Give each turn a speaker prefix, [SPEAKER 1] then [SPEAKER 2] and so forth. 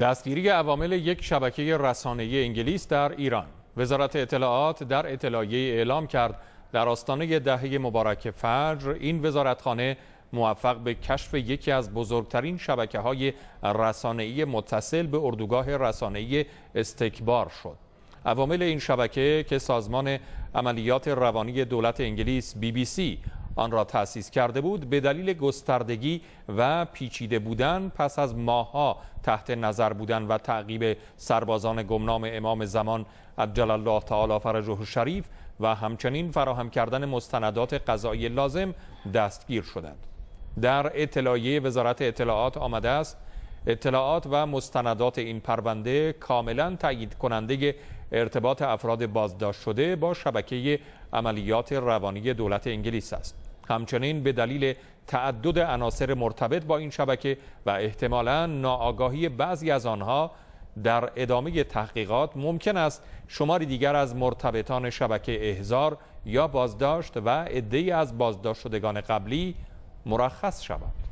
[SPEAKER 1] دستگیری عوامل یک شبکه رسانه‌ای انگلیس در ایران وزارت اطلاعات در اطلاعیه اعلام کرد در آستانه دهه مبارک فجر این وزارتخانه موفق به کشف یکی از بزرگترین شبکه های رسانه‌ای متصل به اردوگاه رسانه‌ای استکبار شد. عوامل این شبکه که سازمان عملیات روانی دولت انگلیس بی بی سی آن را تأسیس کرده بود به دلیل گستردگی و پیچیده بودن پس از ماهها تحت نظر بودن و تعقیب سربازان گمنام امام زمان عجل الله تعالی فرجه شریف و همچنین فراهم کردن مستندات قضایی لازم دستگیر شدند. در اطلاعیه وزارت اطلاعات آمده است اطلاعات و مستندات این پرونده کاملا تایید کننده ارتباط افراد بازداشت شده با شبکه عملیات روانی دولت انگلیس است. همچنین به دلیل تعدد عناصر مرتبط با این شبکه و احتمالا ناآگاهی بعضی از آنها در ادامه تحقیقات ممکن است شماری دیگر از مرتبطان شبکه احزار یا بازداشت و عدهای از بازداشت شدگان قبلی مرخص شود.